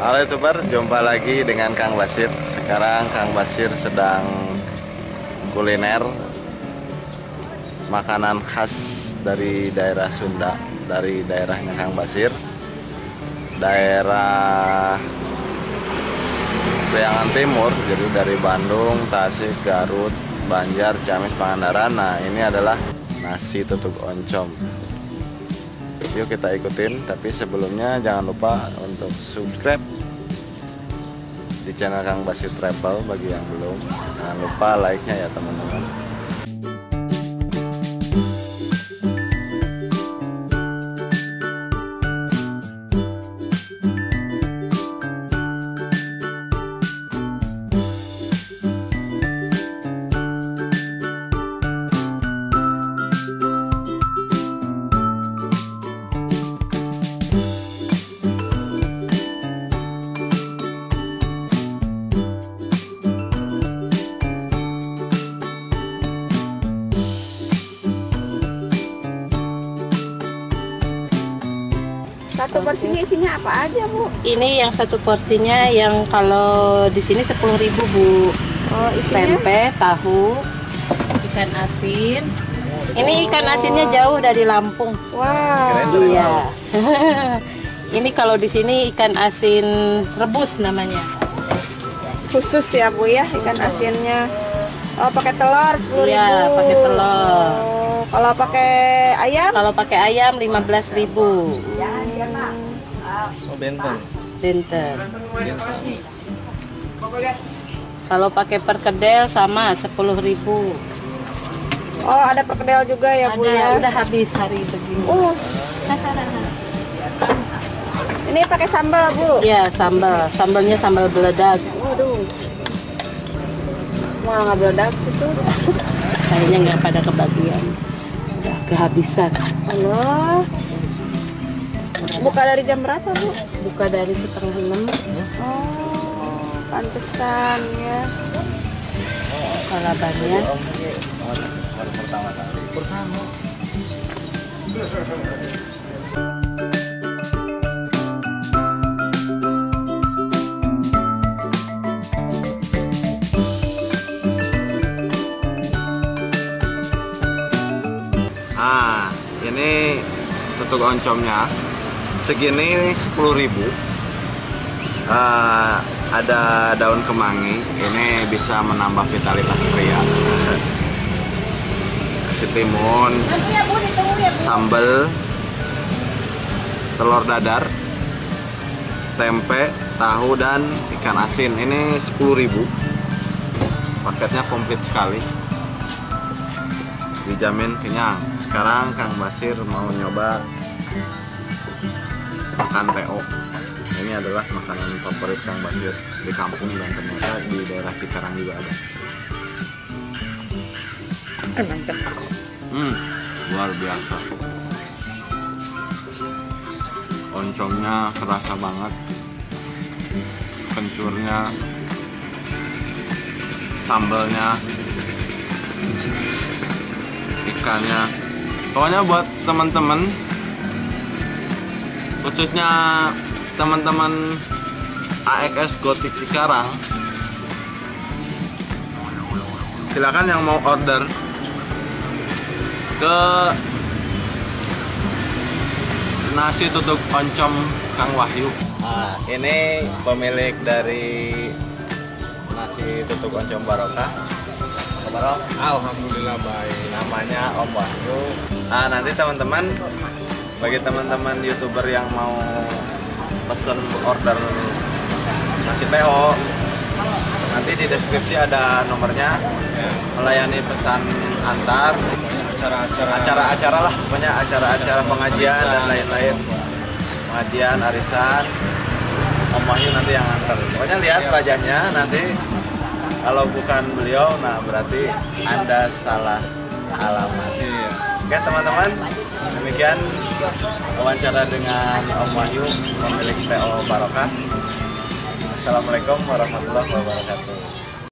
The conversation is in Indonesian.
Halo youtuber, jumpa lagi dengan Kang Basir. Sekarang Kang Basir sedang kuliner makanan khas dari daerah Sunda, dari daerahnya Kang Basir, daerah Priangan Timur, jadi dari Bandung, Tasik, Garut, Banjar, Ciamis, Pangandaran. Nah ini adalah nasi tutuk oncom. Yuk kita ikutin, tapi sebelumnya jangan lupa untuk subscribe di channel Kang Basir Travel bagi yang belum. Jangan lupa like-nya ya teman-teman. Satu porsinya isinya apa aja, Bu? Ini yang satu porsinya yang kalau di sini 10.000 Bu. Oh, isinya Tempe, tahu, ikan asin. Ini ikan asinnya jauh dari Lampung. Wow. Iya. Ini kalau di sini ikan asin rebus namanya. Khusus ya, Bu ya, ikan asinnya. Oh, pakai telur 10.000. Iya, pakai telur. Oh, kalau pakai ayam? Kalau pakai ayam 15.000. Oh benteng. Benten. Kalau pakai perkedel sama 10.000. Oh, ada perkedel juga ya, Bu Ada ya. udah habis hari begini. Uh. Ini pakai sambal, Bu. Iya, sambal. Sambalnya sambal beledak. Waduh. Semua nggak meledak gitu. Kayaknya nggak pada kebagian. Udah kehabisan. Halo. Buka dari jam berapa, Bu? Buka dari setengah enam. Oh, pantesan ya. Kalabannya. Baru pertama kali. Pertama. Ah, ini tutuk oncomnya segini 10.000 Ah, ada daun kemangi. Ini bisa menambah vitalitas pria. Kasih timun sambal telur dadar tempe tahu dan ikan asin. Ini 10.000 paketnya komplit sekali. Dijamin kenyang. Sekarang Kang Basir mau nyoba makan ini adalah makanan favorit Kang Basir di kampung dan ternyata di daerah Cikarang juga ada. Hmm, luar biasa. Oncomnya kerasa banget. Kencurnya. Sambalnya ikannya. Pokoknya buat teman-teman khususnya teman-teman AXS Gotik Cikarang silakan yang mau order ke nasi tutuk oncom Kang Wahyu nah, ini pemilik dari nasi tutuk oncom Barokah Barok Alhamdulillah baik. namanya Om Wahyu. Nah, nanti teman-teman bagi teman-teman youtuber yang mau pesen order nasi TO nanti di deskripsi ada nomornya. Melayani pesan antar. Acara-acara. Acara-acara lah pokoknya acara-acara pengajian dan lain-lain. Pengajian arisan. Om Wahyu nanti yang antar. Pokoknya lihat wajahnya nanti. Kalau bukan beliau nah berarti anda salah alamat. Iya. oke teman-teman demikian wawancara dengan Om Wahyu pemilik PO Barokah. Assalamualaikum warahmatullahi wabarakatuh